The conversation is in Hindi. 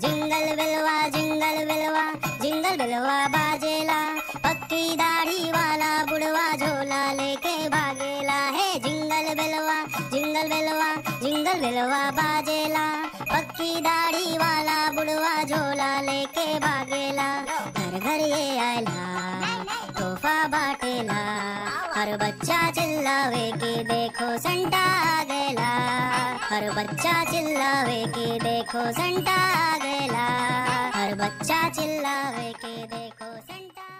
जिंगल बिलवा जिंगल बिलवा जिंगल बिलवा बाजेला। पक्की दाढ़ी वाला बुढ़वा झोला लेके भागेला है जिंगल बिलवा जिंगल बिलवा जिंगल बिलवा बाजेला। पक्की दाढ़ी वाला बुढ़वा झोला लेके भागेला घर घर ये आयला, तोहफा बाटेला। हर बच्चा चिल्लावे कि देखो संता आ हर बच्चा चिल्लावे के देखो हर बच्चा चिल्लावे कि देखो संता